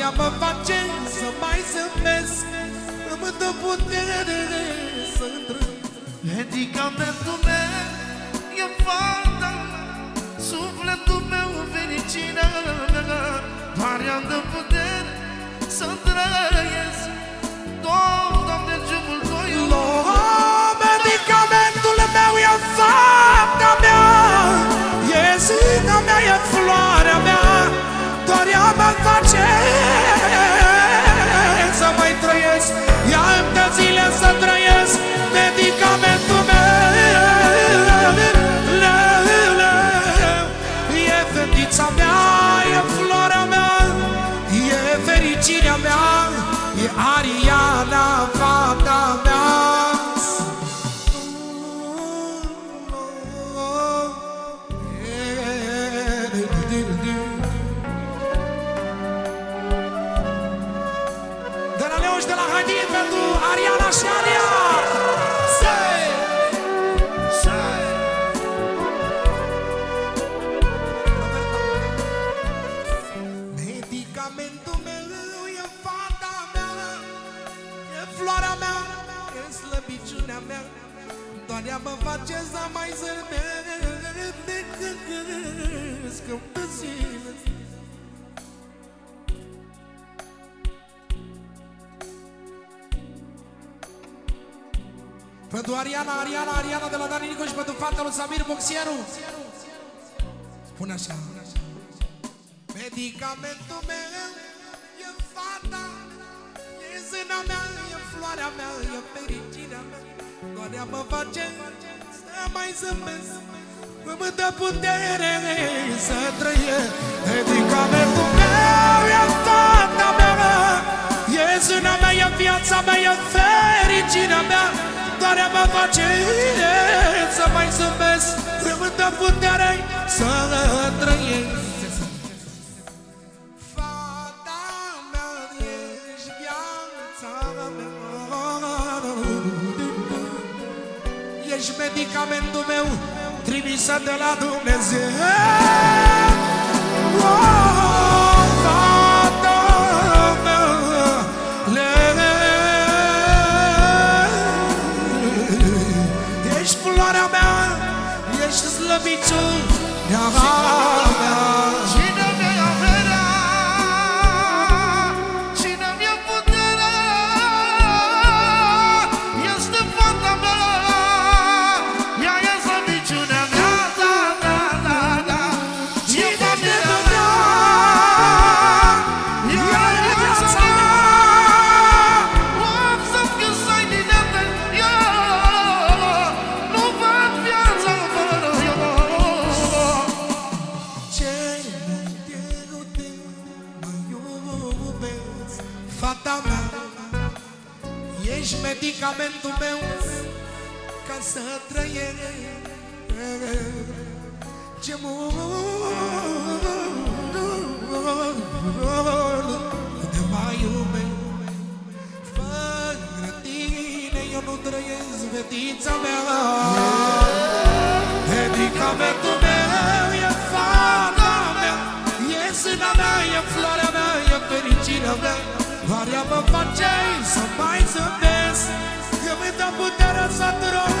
ea mă face să mai zâmbesc. Îmi dă putere să trăiesc Medicamentul meu e fata Sufletul meu fericirea mea Doar ea dă putere să trăiesc. Doamne, ce dă Leo și de la Haidin pentru Ariana și Aria Say! Say, Medicamentul meu e fata mea. E floarea mea, e slăbiciunea mea. Doar ea mă face să mai zâmbesc Îmi dă zile Pentru Ariana, Ariana, Ariana de la Dani Nicoș și pentru fata lui Samir Boxieru. Spune așa. Medicamentul meu e fata E zâna mea, e floarea mea, e fericirea mea. Doar ea mă face să mai zâmbesc Îmi dă putere să trăiesc. Medicamentul meu e fata mea E zâna mea, e viața mea, e fericirea mea Doar ea mă face să mai zâmbesc. Îmi dă putere să trăiesc. Fata mea, ești viața mea. Ești medicamentul meu trimisă de la Dumnezeu. Oh, Ești floarea mea, ești slăbiciunea Fata mea Ești medicamentul meu Ca să trăiesc. Ce mult te mai iubesc Fără tine eu nu trăiesc Fetița mea. Medicamentul meu e fata mea E sâna mea, e floarea mea, e fericirea mea Doar ea mă face să mai zâmbesc? Că mi dă puterea să trăiesc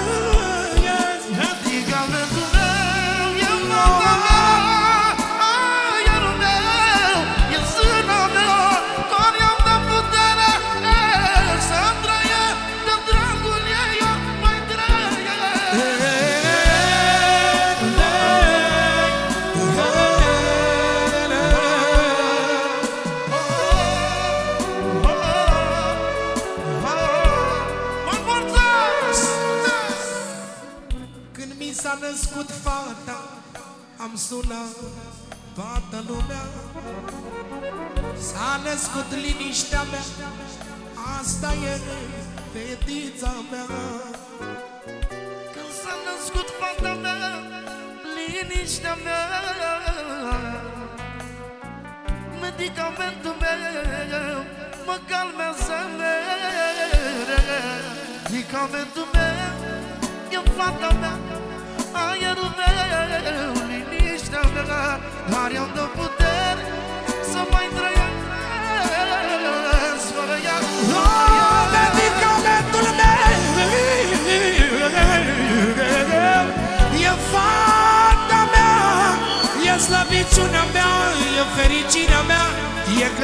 S-a născut liniștea mea Asta e fetița mea. Când s-a născut fata mea Liniștea mea. Medicamentul meu Mă calmează mereu. Medicamentul meu E fata mea Aerul meu Liniștea mea. Dar eu dă putere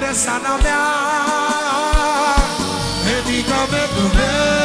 persoana mea Medicamentul meu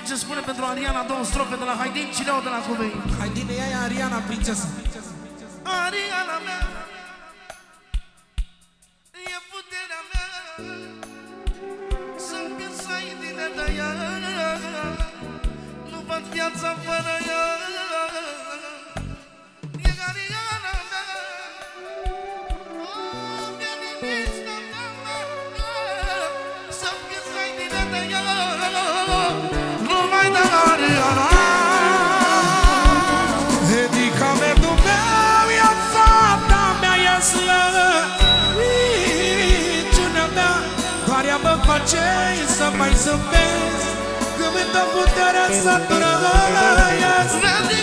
tot ce spune pentru Ariana două strofe de la Haidin și Leo de la Cuvei. Haidin e aia Ariana, prințesă. Ariana mea E puterea mea Sunt când să-i din Nu văd viața fără ea acesa mai zâmbesc Când mi-am puterea să dură la iasă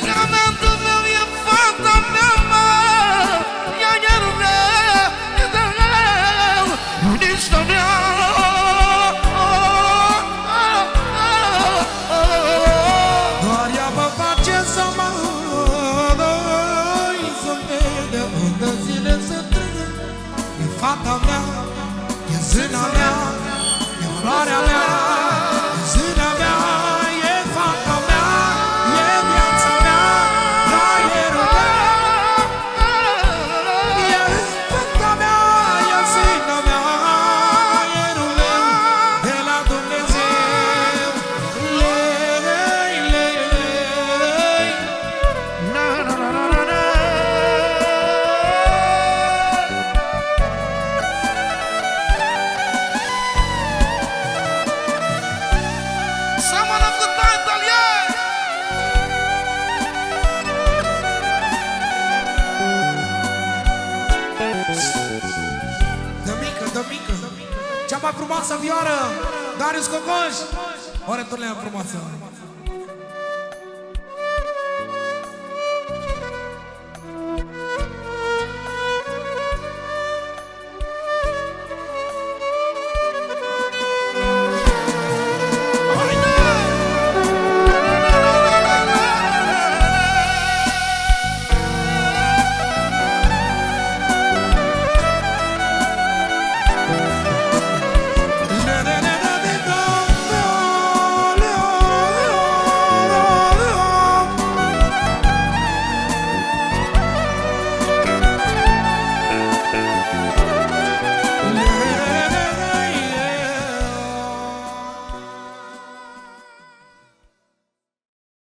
mai frumoasă vioară, Darius Cocoș! O returneam frumoasă!